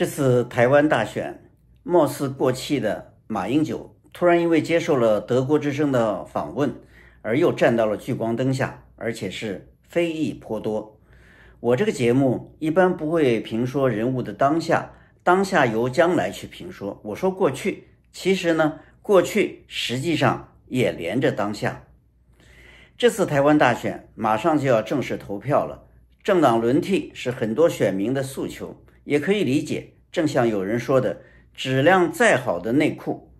这次台湾大选，貌似过气的马英九突然因为接受了德国之声的访问，而又站到了聚光灯下，而且是非议颇多。我这个节目一般不会评说人物的当下，当下由将来去评说。我说过去，其实呢，过去实际上也连着当下。这次台湾大选马上就要正式投票了，政党轮替是很多选民的诉求。也可以理解，正像有人说的，质量再好的内裤，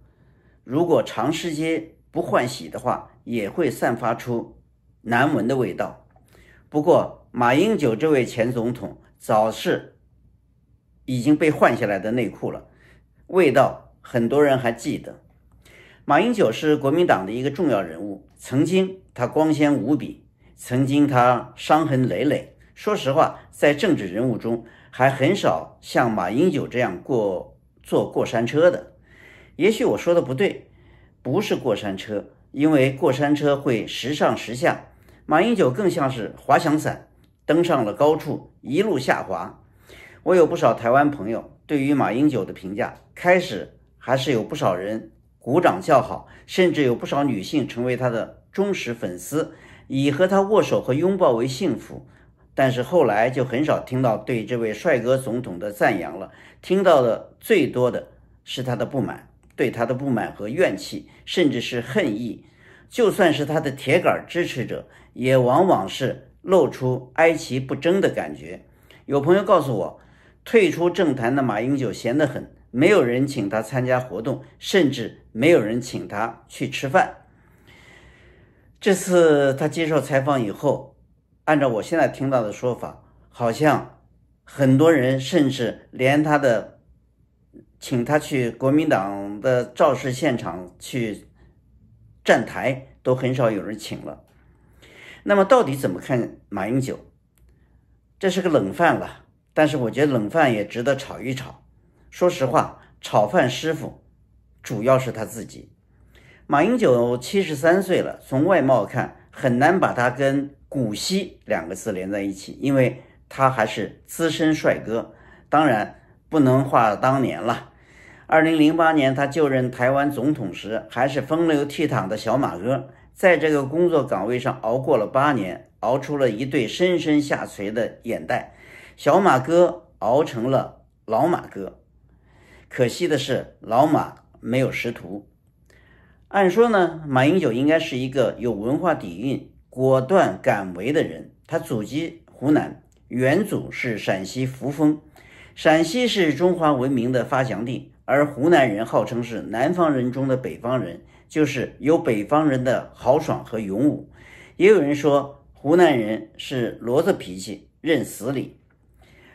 如果长时间不换洗的话，也会散发出难闻的味道。不过，马英九这位前总统早是已经被换下来的内裤了，味道很多人还记得。马英九是国民党的一个重要人物，曾经他光鲜无比，曾经他伤痕累累。说实话，在政治人物中，还很少像马英九这样过坐过山车的。也许我说的不对，不是过山车，因为过山车会时上时下，马英九更像是滑翔伞，登上了高处，一路下滑。我有不少台湾朋友对于马英九的评价，开始还是有不少人鼓掌叫好，甚至有不少女性成为他的忠实粉丝，以和他握手和拥抱为幸福。但是后来就很少听到对这位帅哥总统的赞扬了，听到的最多的是他的不满，对他的不满和怨气，甚至是恨意。就算是他的铁杆支持者，也往往是露出哀其不争的感觉。有朋友告诉我，退出政坛的马英九闲得很，没有人请他参加活动，甚至没有人请他去吃饭。这次他接受采访以后。按照我现在听到的说法，好像很多人甚至连他的请他去国民党的肇事现场去站台都很少有人请了。那么到底怎么看马英九？这是个冷饭了，但是我觉得冷饭也值得炒一炒。说实话，炒饭师傅主要是他自己。马英九七十三岁了，从外貌看很难把他跟。古稀两个字连在一起，因为他还是资深帅哥，当然不能话当年了。二零零八年他就任台湾总统时，还是风流倜傥的小马哥，在这个工作岗位上熬过了八年，熬出了一对深深下垂的眼袋，小马哥熬成了老马哥。可惜的是，老马没有识途。按说呢，马英九应该是一个有文化底蕴。果断敢为的人，他祖籍湖南，远祖是陕西扶风。陕西是中华文明的发祥地，而湖南人号称是南方人中的北方人，就是有北方人的豪爽和勇武。也有人说湖南人是骡子脾气，认死理。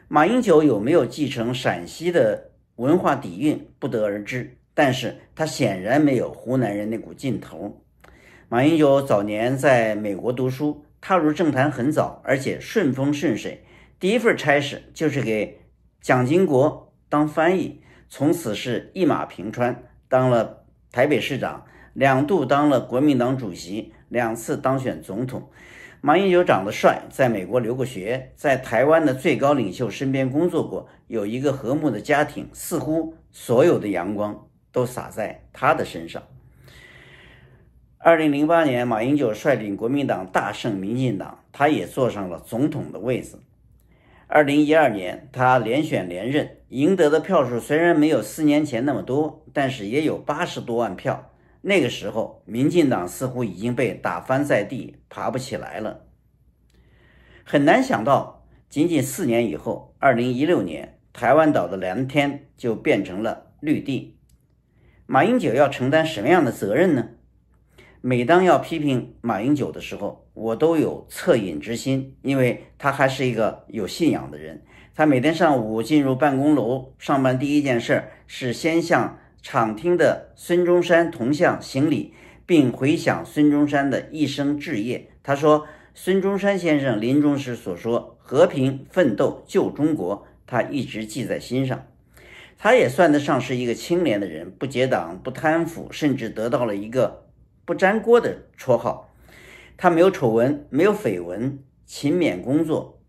马英九有没有继承陕西的文化底蕴，不得而知，但是他显然没有湖南人那股劲头。马英九早年在美国读书，踏入政坛很早，而且顺风顺水。第一份差事就是给蒋经国当翻译，从此是一马平川，当了台北市长，两度当了国民党主席，两次当选总统。马英九长得帅，在美国留过学，在台湾的最高领袖身边工作过，有一个和睦的家庭，似乎所有的阳光都洒在他的身上。二零零八年，马英九率领国民党大胜民进党，他也坐上了总统的位子。二零一二年，他连选连任，赢得的票数虽然没有四年前那么多，但是也有八十多万票。那个时候，民进党似乎已经被打翻在地，爬不起来了。很难想到，仅仅四年以后，二零一六年，台湾岛的蓝天就变成了绿地。马英九要承担什么样的责任呢？每当要批评马英九的时候，我都有恻隐之心，因为他还是一个有信仰的人。他每天上午进入办公楼上班，第一件事是先向场厅的孙中山铜像行礼，并回想孙中山的一生志业。他说：“孙中山先生临终时所说‘和平奋斗救中国’，他一直记在心上。他也算得上是一个清廉的人，不结党，不贪腐，甚至得到了一个。”不粘锅的绰号，他没有丑闻，没有绯闻，勤勉工作。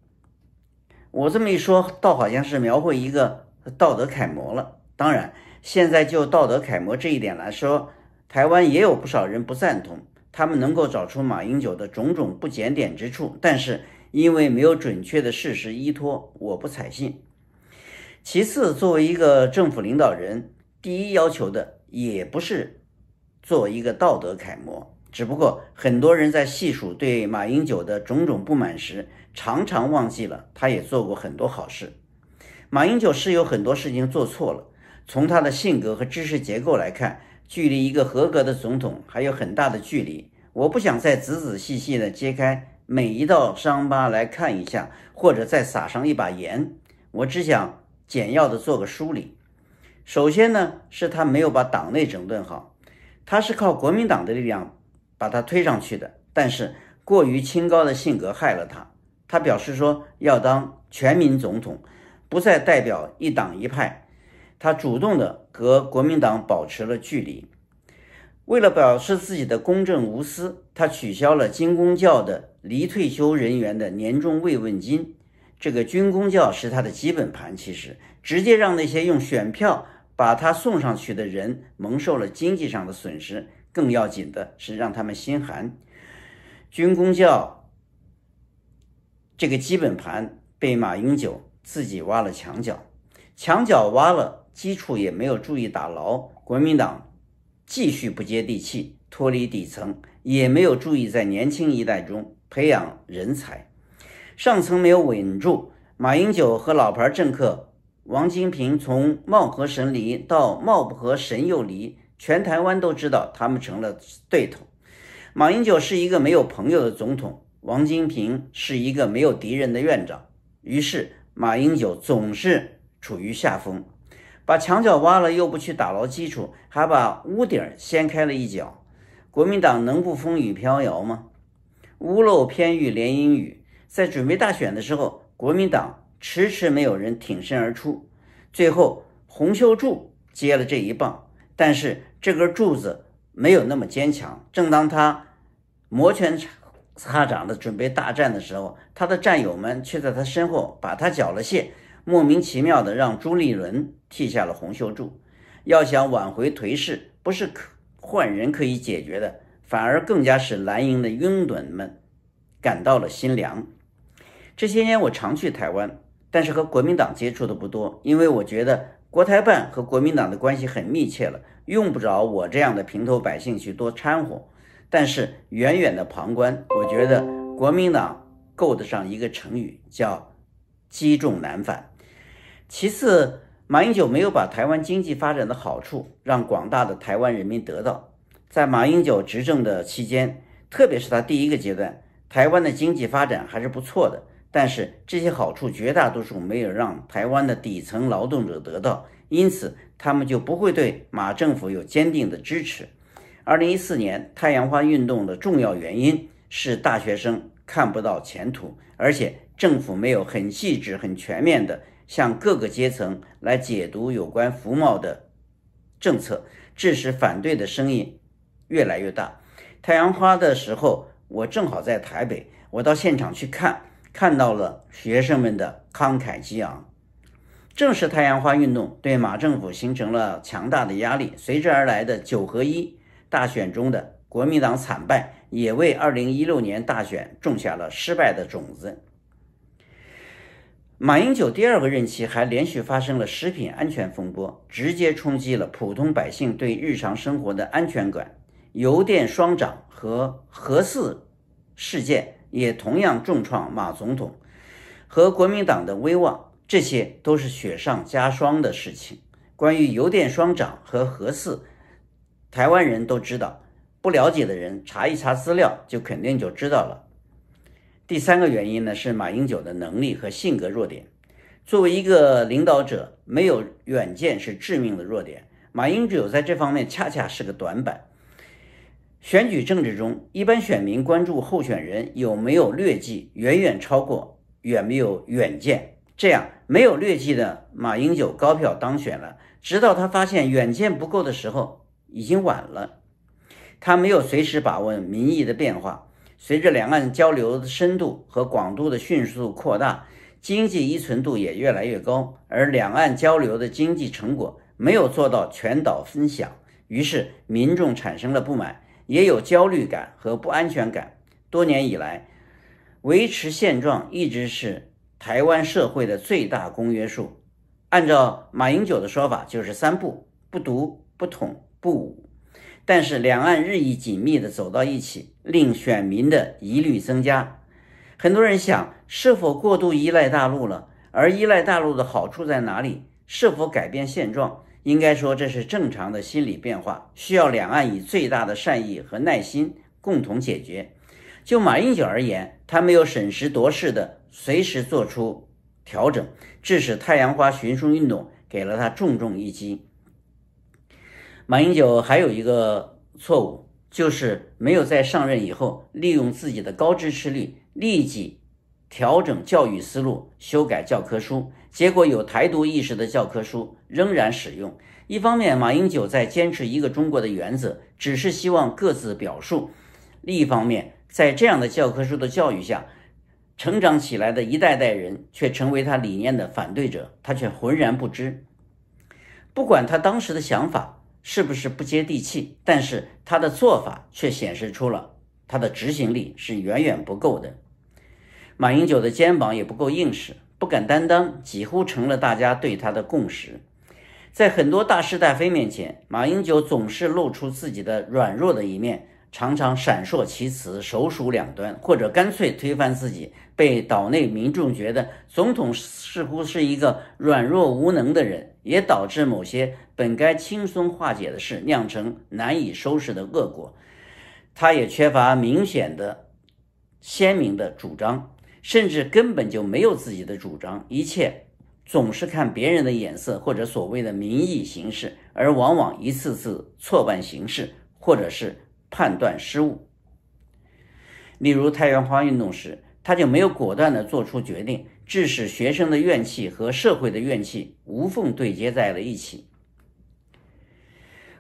我这么一说，倒好像是描绘一个道德楷模了。当然，现在就道德楷模这一点来说，台湾也有不少人不赞同。他们能够找出马英九的种种不检点之处，但是因为没有准确的事实依托，我不采信。其次，作为一个政府领导人，第一要求的也不是做一个道德楷模，只不过很多人在细数对马英九的种种不满时，常常忘记了他也做过很多好事。马英九是有很多事情做错了，从他的性格和知识结构来看。距离一个合格的总统还有很大的距离，我不想再仔仔细细地揭开每一道伤疤来看一下，或者再撒上一把盐。我只想简要的做个梳理。首先呢，是他没有把党内整顿好，他是靠国民党的力量把他推上去的，但是过于清高的性格害了他。他表示说要当全民总统，不再代表一党一派。他主动的和国民党保持了距离，为了表示自己的公正无私，他取消了军公教的离退休人员的年终慰问金。这个军公教是他的基本盘，其实直接让那些用选票把他送上去的人蒙受了经济上的损失。更要紧的是让他们心寒。军公教这个基本盘被马英九自己挖了墙角，墙角挖了。基础也没有注意打牢，国民党继续不接地气，脱离底层，也没有注意在年轻一代中培养人才，上层没有稳住。马英九和老牌政客王金平从貌合神离到貌不合神又离，全台湾都知道他们成了对头。马英九是一个没有朋友的总统，王金平是一个没有敌人的院长，于是马英九总是处于下风。把墙角挖了，又不去打牢基础，还把屋顶掀开了一角，国民党能不风雨飘摇吗？屋漏偏遇连阴雨，在准备大选的时候，国民党迟迟没有人挺身而出，最后洪秀柱接了这一棒，但是这根柱子没有那么坚强。正当他摩拳擦擦掌的准备大战的时候，他的战友们却在他身后把他缴了械。莫名其妙的让朱立伦替下了洪秀柱，要想挽回颓势，不是可换人可以解决的，反而更加使蓝营的拥趸们感到了心凉。这些年我常去台湾，但是和国民党接触的不多，因为我觉得国台办和国民党的关系很密切了，用不着我这样的平头百姓去多掺和。但是远远的旁观，我觉得国民党够得上一个成语，叫积重难返。其次，马英九没有把台湾经济发展的好处让广大的台湾人民得到。在马英九执政的期间，特别是他第一个阶段，台湾的经济发展还是不错的。但是这些好处绝大多数没有让台湾的底层劳动者得到，因此他们就不会对马政府有坚定的支持。二零一四年太阳花运动的重要原因是大学生看不到前途，而且政府没有很细致、很全面的。向各个阶层来解读有关服贸的政策，致使反对的声音越来越大。太阳花的时候，我正好在台北，我到现场去看，看到了学生们的慷慨激昂。正是太阳花运动对马政府形成了强大的压力，随之而来的九合一大选中的国民党惨败，也为二零一六年大选种下了失败的种子。马英九第二个任期还连续发生了食品安全风波，直接冲击了普通百姓对日常生活的安全感。油电双涨和核四事件也同样重创马总统和国民党的威望，这些都是雪上加霜的事情。关于油电双涨和核四，台湾人都知道，不了解的人查一查资料就肯定就知道了。第三个原因呢，是马英九的能力和性格弱点。作为一个领导者，没有远见是致命的弱点。马英九在这方面恰恰是个短板。选举政治中，一般选民关注候选人有没有劣迹，远远超过远没有远见。这样没有劣迹的马英九高票当选了，直到他发现远见不够的时候，已经晚了。他没有随时把握民意的变化。随着两岸交流的深度和广度的迅速扩大，经济依存度也越来越高，而两岸交流的经济成果没有做到全岛分享，于是民众产生了不满，也有焦虑感和不安全感。多年以来，维持现状一直是台湾社会的最大公约数。按照马英九的说法，就是三不：不独、不统、不武。但是两岸日益紧密地走到一起，令选民的疑虑增加。很多人想，是否过度依赖大陆了？而依赖大陆的好处在哪里？是否改变现状？应该说，这是正常的心理变化，需要两岸以最大的善意和耐心共同解决。就马英九而言，他没有审时度势的随时做出调整，致使太阳花学生运动给了他重重一击。马英九还有一个错误，就是没有在上任以后利用自己的高支持率，立即调整教育思路，修改教科书。结果有台独意识的教科书仍然使用。一方面，马英九在坚持一个中国的原则，只是希望各自表述；另一方面，在这样的教科书的教育下，成长起来的一代代人却成为他理念的反对者，他却浑然不知。不管他当时的想法。是不是不接地气？但是他的做法却显示出了他的执行力是远远不够的。马英九的肩膀也不够硬实，不敢担当，几乎成了大家对他的共识。在很多大是大非面前，马英九总是露出自己的软弱的一面。常常闪烁其词，首鼠两端，或者干脆推翻自己，被岛内民众觉得总统似乎是一个软弱无能的人，也导致某些本该轻松化解的事酿成难以收拾的恶果。他也缺乏明显的、鲜明的主张，甚至根本就没有自己的主张，一切总是看别人的眼色或者所谓的民意行事，而往往一次次错办形势，或者是。判断失误，例如太阳花运动时，他就没有果断地做出决定，致使学生的怨气和社会的怨气无缝对接在了一起。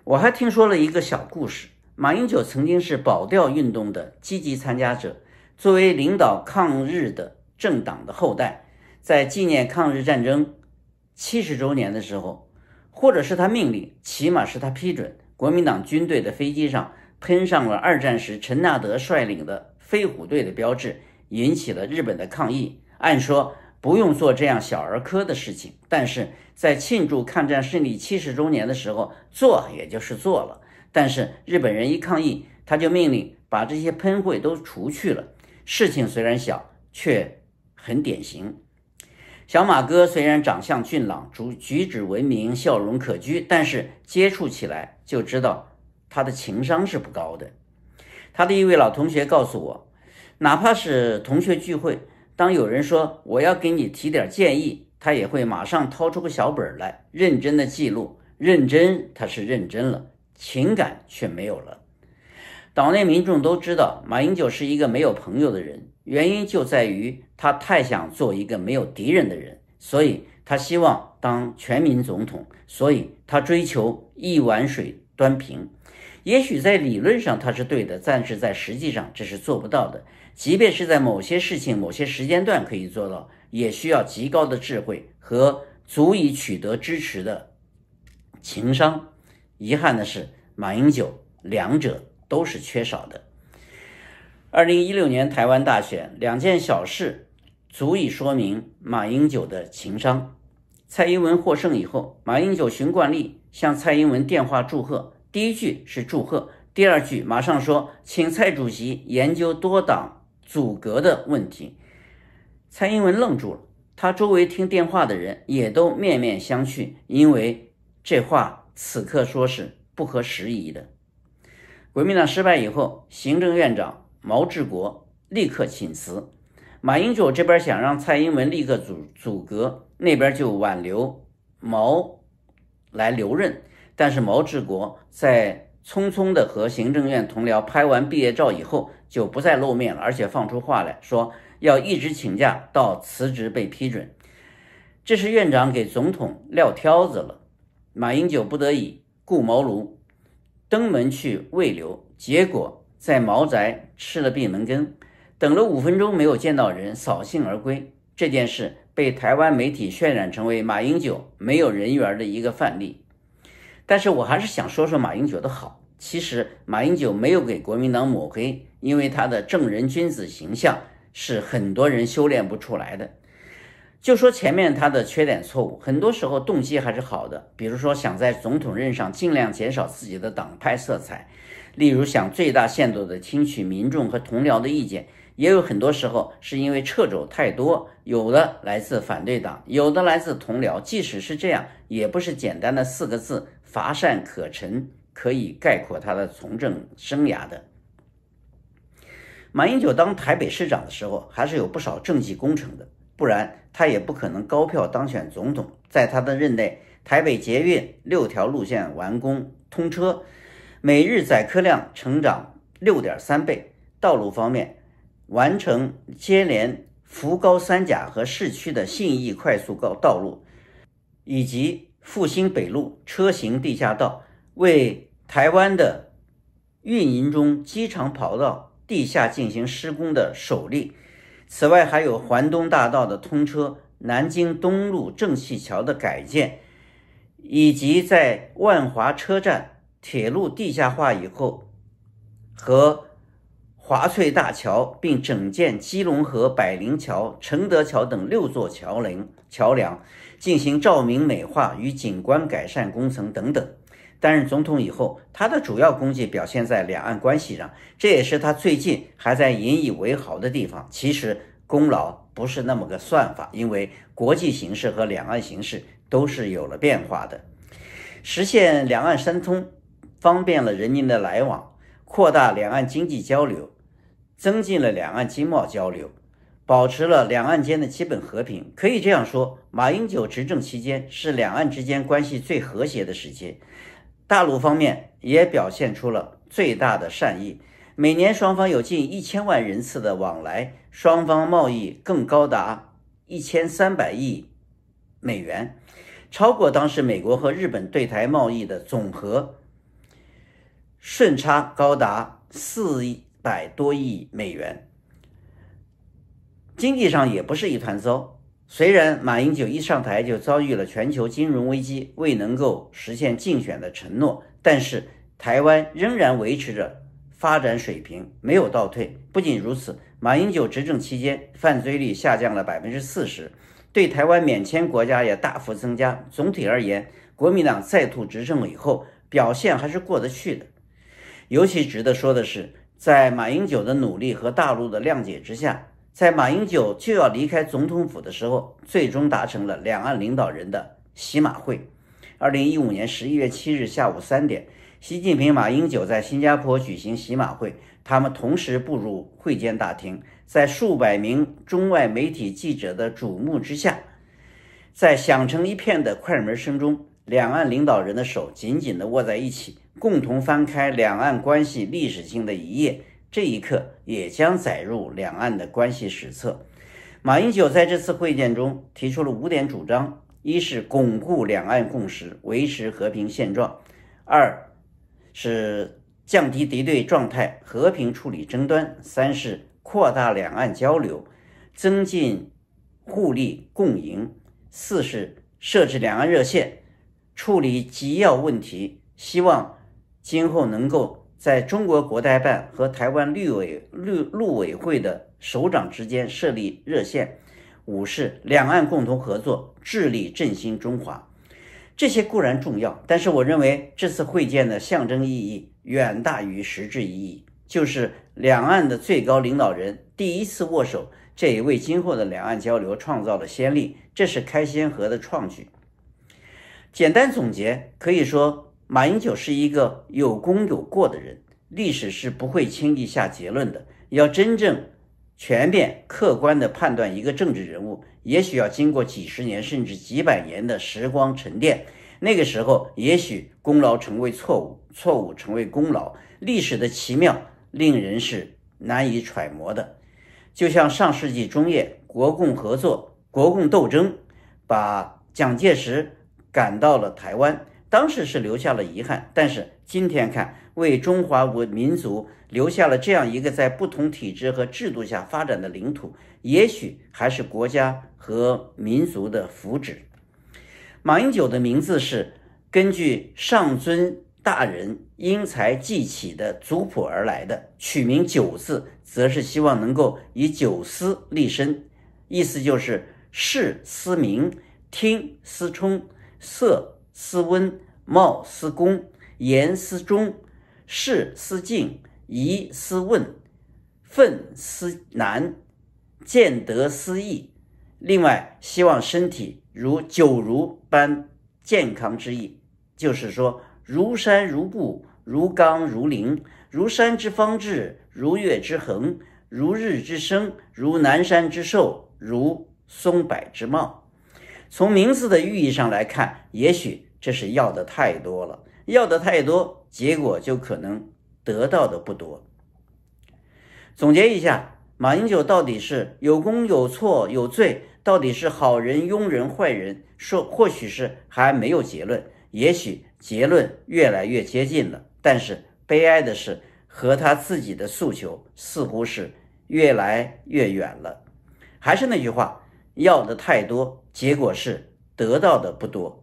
我还听说了一个小故事：马英九曾经是保钓运动的积极参加者，作为领导抗日的政党的后代，在纪念抗日战争七十周年的时候，或者是他命令，起码是他批准，国民党军队的飞机上。喷上了二战时陈纳德率领的飞虎队的标志，引起了日本的抗议。按说不用做这样小儿科的事情，但是在庆祝抗战胜利七十周年的时候做，也就是做了。但是日本人一抗议，他就命令把这些喷绘都除去了。事情虽然小，却很典型。小马哥虽然长相俊朗，举举止文明，笑容可掬，但是接触起来就知道。他的情商是不高的。他的一位老同学告诉我，哪怕是同学聚会，当有人说我要给你提点建议，他也会马上掏出个小本来，认真的记录。认真他是认真了，情感却没有了。岛内民众都知道马英九是一个没有朋友的人，原因就在于他太想做一个没有敌人的人，所以他希望当全民总统，所以他追求一碗水端平。也许在理论上他是对的，但是在实际上这是做不到的。即便是在某些事情、某些时间段可以做到，也需要极高的智慧和足以取得支持的情商。遗憾的是，马英九两者都是缺少的。二零一六年台湾大选，两件小事足以说明马英九的情商。蔡英文获胜以后，马英九循惯例向蔡英文电话祝贺。第一句是祝贺，第二句马上说，请蔡主席研究多党阻隔的问题。蔡英文愣住了，他周围听电话的人也都面面相觑，因为这话此刻说是不合时宜的。国民党失败以后，行政院长毛治国立刻请辞，马英九这边想让蔡英文立刻阻阻隔，那边就挽留毛来留任。但是毛治国在匆匆的和行政院同僚拍完毕业照以后，就不再露面了，而且放出话来说要一直请假到辞职被批准。这是院长给总统撂挑子了。马英九不得已雇茅庐，登门去慰留，结果在毛宅吃了闭门羹，等了五分钟没有见到人，扫兴而归。这件事被台湾媒体渲染成为马英九没有人缘的一个范例。但是我还是想说说马英九的好。其实马英九没有给国民党抹黑，因为他的正人君子形象是很多人修炼不出来的。就说前面他的缺点错误，很多时候动机还是好的，比如说想在总统任上尽量减少自己的党派色彩，例如想最大限度地听取民众和同僚的意见，也有很多时候是因为掣肘太多，有的来自反对党，有的来自同僚。即使是这样，也不是简单的四个字“乏善可陈”。可以概括他的从政生涯的。马英九当台北市长的时候，还是有不少政绩工程的，不然他也不可能高票当选总统。在他的任内，台北捷运六条路线完工通车，每日载客量成长六点三倍。道路方面，完成接连福高三甲和市区的信义快速高道路，以及复兴北路车行地下道。为台湾的运营中机场跑道地下进行施工的首例。此外，还有环东大道的通车、南京东路正气桥的改建，以及在万华车站铁路地下化以后和华翠大桥，并整建基隆河百灵桥、承德桥等六座桥梁，桥梁进行照明美化与景观改善工程等等。担任总统以后，他的主要功绩表现在两岸关系上，这也是他最近还在引以为豪的地方。其实功劳不是那么个算法，因为国际形势和两岸形势都是有了变化的。实现两岸三通，方便了人民的来往，扩大两岸经济交流，增进了两岸经贸交流，保持了两岸间的基本和平。可以这样说，马英九执政期间是两岸之间关系最和谐的时期。大陆方面也表现出了最大的善意，每年双方有近一千万人次的往来，双方贸易更高达一千三百亿美元，超过当时美国和日本对台贸易的总和，顺差高达四百多亿美元，经济上也不是一团糟。虽然马英九一上台就遭遇了全球金融危机，未能够实现竞选的承诺，但是台湾仍然维持着发展水平，没有倒退。不仅如此，马英九执政期间，犯罪率下降了百分之四十，对台湾免签国家也大幅增加。总体而言，国民党再度执政以后，表现还是过得去的。尤其值得说的是，在马英九的努力和大陆的谅解之下。在马英九就要离开总统府的时候，最终达成了两岸领导人的洗马会。二零一五年十一月七日下午三点，习近平、马英九在新加坡举行洗马会，他们同时步入会见大厅，在数百名中外媒体记者的瞩目之下，在响成一片的快门声中，两岸领导人的手紧紧地握在一起，共同翻开两岸关系历史性的一页。这一刻也将载入两岸的关系史册。马英九在这次会见中提出了五点主张：一是巩固两岸共识，维持和平现状；二是降低敌对状态，和平处理争端；三是扩大两岸交流，增进互利共赢；四是设置两岸热线，处理急要问题。希望今后能够。在中国国台办和台湾绿委绿陆委会的首长之间设立热线，五是两岸共同合作，致力振兴中华。这些固然重要，但是我认为这次会见的象征意义远大于实质意义。就是两岸的最高领导人第一次握手，这也为今后的两岸交流创造了先例。这是开先河的创举。简单总结，可以说。马英九是一个有功有过的人，历史是不会轻易下结论的。要真正全面客观地判断一个政治人物，也许要经过几十年甚至几百年的时光沉淀。那个时候，也许功劳成为错误，错误成为功劳。历史的奇妙令人是难以揣摩的。就像上世纪中叶，国共合作、国共斗争，把蒋介石赶到了台湾。当时是留下了遗憾，但是今天看，为中华文民族留下了这样一个在不同体制和制度下发展的领土，也许还是国家和民族的福祉。马英九的名字是根据上尊大人因才济起的族谱而来的，取名九字，则是希望能够以九思立身，意思就是视思明，听思聪，色思温，貌思恭，言思忠，事思敬。疑思问，愤思难，见得思义。另外，希望身体如九如般健康之意，就是说，如山如布，如钢如灵，如山之方志，如月之恒，如日之升，如南山之寿，如松柏之茂。从名字的寓意上来看，也许这是要的太多了，要的太多，结果就可能。得到的不多。总结一下，马英九到底是有功有错有罪，到底是好人庸人坏人？说或许是还没有结论，也许结论越来越接近了。但是悲哀的是，和他自己的诉求似乎是越来越远了。还是那句话，要的太多，结果是得到的不多。